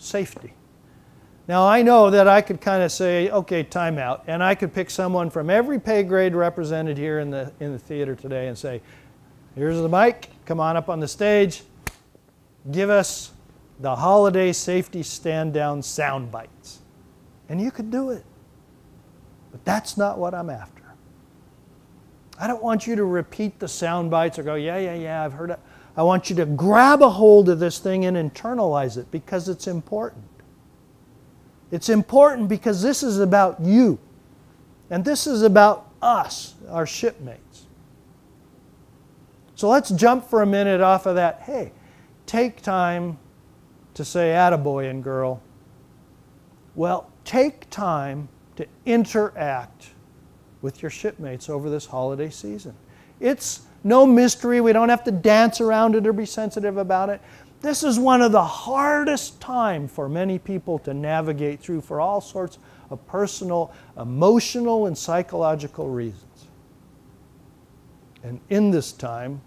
safety. Now I know that I could kind of say, okay, time out, and I could pick someone from every pay grade represented here in the, in the theater today and say, here's the mic, come on up on the stage, give us the holiday safety stand down sound bites. And you could do it. But that's not what I'm after. I don't want you to repeat the sound bites or go, yeah, yeah, yeah, I've heard it. I want you to grab a hold of this thing and internalize it because it's important. It's important because this is about you. And this is about us, our shipmates. So let's jump for a minute off of that. Hey, take time to say attaboy and girl. Well, take time to interact with your shipmates over this holiday season. It's no mystery. We don't have to dance around it or be sensitive about it. This is one of the hardest times for many people to navigate through for all sorts of personal, emotional, and psychological reasons. And in this time,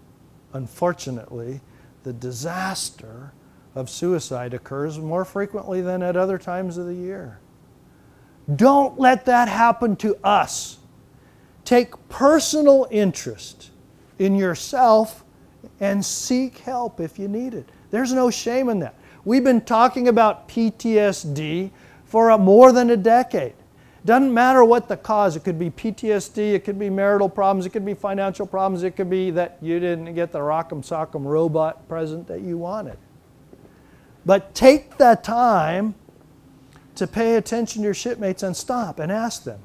unfortunately, the disaster of suicide occurs more frequently than at other times of the year. Don't let that happen to us. Take personal interest in yourself and seek help if you need it. There's no shame in that. We've been talking about PTSD for a, more than a decade. Doesn't matter what the cause. It could be PTSD, it could be marital problems, it could be financial problems, it could be that you didn't get the rock'em sock'em robot present that you wanted. But take that time to pay attention to your shipmates and stop and ask them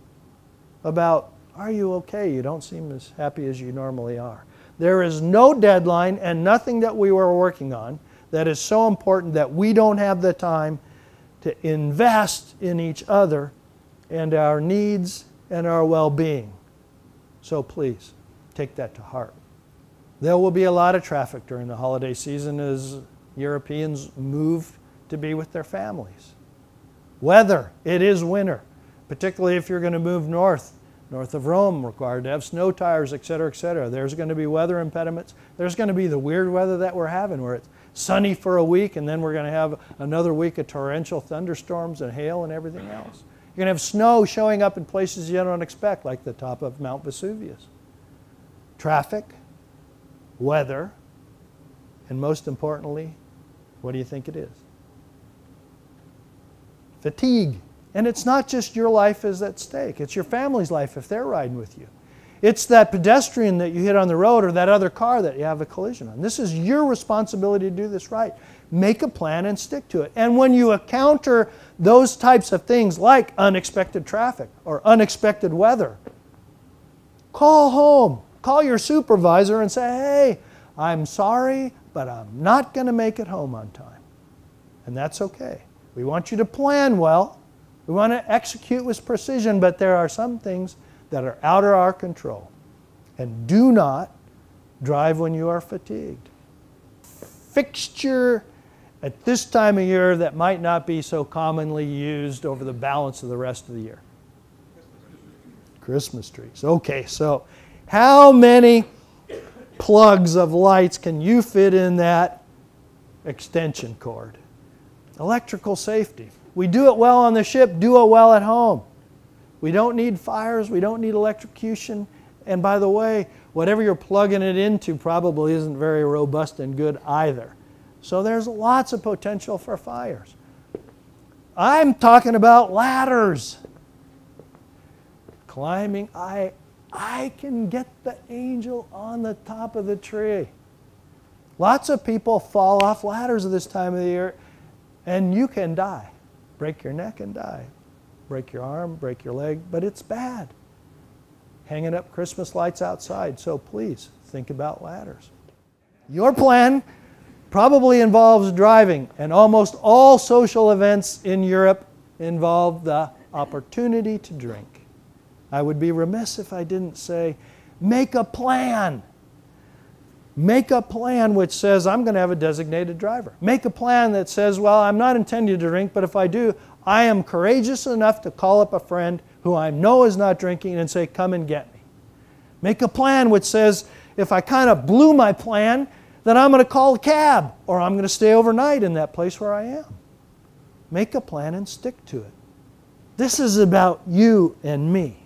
about, are you okay? You don't seem as happy as you normally are. There is no deadline and nothing that we were working on that is so important that we don't have the time to invest in each other and our needs and our well being. So please take that to heart. There will be a lot of traffic during the holiday season as Europeans move to be with their families. Weather, it is winter, particularly if you're going to move north, north of Rome, required to have snow tires, et cetera, et cetera. There's going to be weather impediments. There's going to be the weird weather that we're having where it's sunny for a week, and then we're going to have another week of torrential thunderstorms and hail and everything else. You're going to have snow showing up in places you don't expect, like the top of Mount Vesuvius. Traffic, weather, and most importantly, what do you think it is? Fatigue. And it's not just your life is at stake, it's your family's life if they're riding with you. It's that pedestrian that you hit on the road or that other car that you have a collision on. This is your responsibility to do this right. Make a plan and stick to it. And when you encounter those types of things like unexpected traffic or unexpected weather, call home. Call your supervisor and say, hey, I'm sorry, but I'm not going to make it home on time. And that's okay. We want you to plan well. We want to execute with precision, but there are some things that are out of our control. And do not drive when you are fatigued. Fixture at this time of year that might not be so commonly used over the balance of the rest of the year. Christmas trees. Okay, so how many plugs of lights can you fit in that extension cord? Electrical safety. We do it well on the ship, do it well at home. We don't need fires, we don't need electrocution. And by the way, whatever you're plugging it into probably isn't very robust and good either. So there's lots of potential for fires. I'm talking about ladders. Climbing, I, I can get the angel on the top of the tree. Lots of people fall off ladders at this time of the year, and you can die. Break your neck and die break your arm, break your leg, but it's bad. Hanging up Christmas lights outside, so please think about ladders. Your plan probably involves driving, and almost all social events in Europe involve the opportunity to drink. I would be remiss if I didn't say, make a plan. Make a plan which says, I'm going to have a designated driver. Make a plan that says, well, I'm not intending to drink, but if I do, I am courageous enough to call up a friend who I know is not drinking and say, Come and get me. Make a plan which says, if I kind of blew my plan, then I'm going to call a cab or I'm going to stay overnight in that place where I am. make a plan and stick to it. This is about you and me,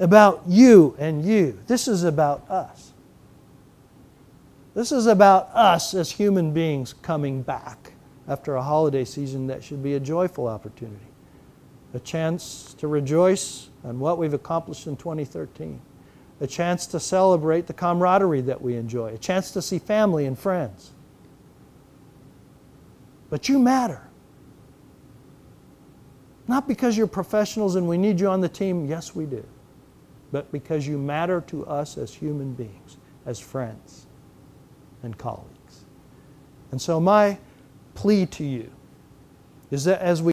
about you and you. This is about us. This is about us as human beings coming back after a holiday season that should be a joyful opportunity. A chance to rejoice on what we've accomplished in 2013. A chance to celebrate the camaraderie that we enjoy. A chance to see family and friends. But you matter. Not because you're professionals and we need you on the team, yes, we do, but because you matter to us as human beings, as friends and colleagues. And so, my plea to you is that as we